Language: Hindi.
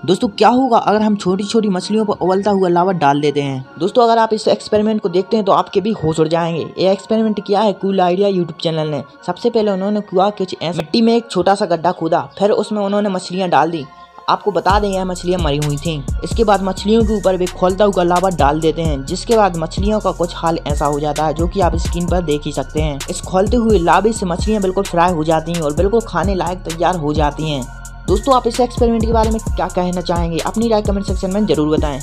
दोस्तों, क्या होगा अगर हम छोटी छोटी मछलियों पर उबलता हुआ लावा डाल देते हैं? दोस्तों, अगर आप इस एक्सपेरिमेंट को देखते हैं तो आपके भी होश उड़ जाएँगे। ये एक्सपेरिमेंट किया है कूल आइडिया यूट्यूब चैनल ने। सबसे पहले उन्होंने कुआ कुछ मिट्टी में एक छोटा सा गड्ढा खोदा, फिर उसमें उन्होंने मछलियाँ डाल दी। आपको बता दें, यह मछलियाँ मरी हुई थी। इसके बाद मछलियों के ऊपर वे खोलता हुआ लावा डाल देते हैं, जिसके बाद मछलियों का कुछ हाल ऐसा हो जाता है जो कि आप स्क्रीन पर देख ही सकते हैं। इस खोलते हुए लावे से मछलियाँ बिल्कुल फ्राई हो जाती हैं और बिल्कुल खाने लायक तैयार हो जाती हैं। दोस्तों, आप इस एक्सपेरिमेंट के बारे में क्या कहना चाहेंगे? अपनी राय कमेंट सेक्शन में ज़रूर बताएँ।